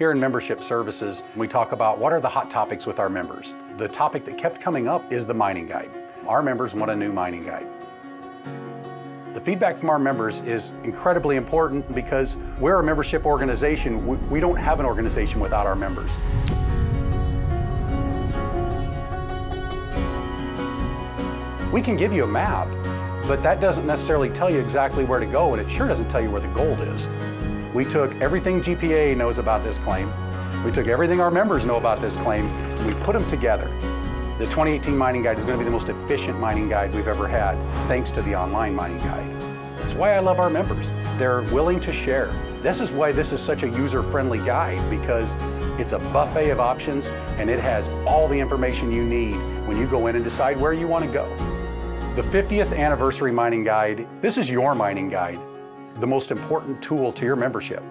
Here in Membership Services, we talk about what are the hot topics with our members. The topic that kept coming up is the mining guide. Our members want a new mining guide. The feedback from our members is incredibly important because we're a membership organization. We don't have an organization without our members. We can give you a map, but that doesn't necessarily tell you exactly where to go, and it sure doesn't tell you where the gold is. We took everything GPAA knows about this claim, we took everything our members know about this claim, and we put them together. The 2018 Mining Guide is going to be the most efficient mining guide we've ever had, thanks to the online mining guide. That's why I love our members. They're willing to share. This is why this is such a user-friendly guide, because it's a buffet of options, and it has all the information you need when you go in and decide where you want to go. The 50th Anniversary Mining Guide, this is your mining guide the most important tool to your membership.